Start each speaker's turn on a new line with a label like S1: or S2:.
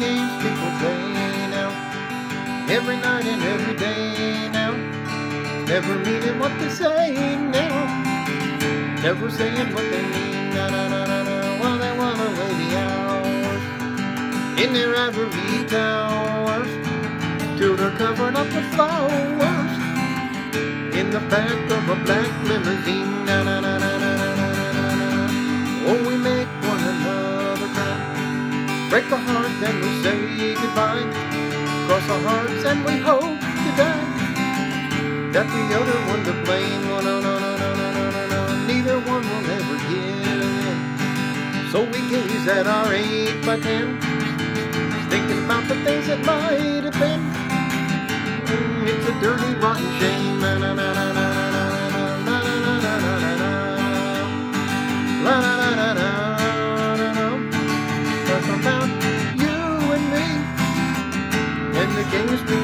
S1: games people play now. Every night and every day now. Never meaning what they're saying now. Never saying what they mean. Na na na na na. While they wanna lay the hours in their ivory towers till they're covered up with flowers in the back of a black limousine. Break a heart, then we say goodbye. Cross our hearts and we hope to die. That the other one to blame. Oh, no, no, no, no, no, no, no, no. Neither one will ever give in. So we gaze at our eight by ten, thinking about the things that might have been. things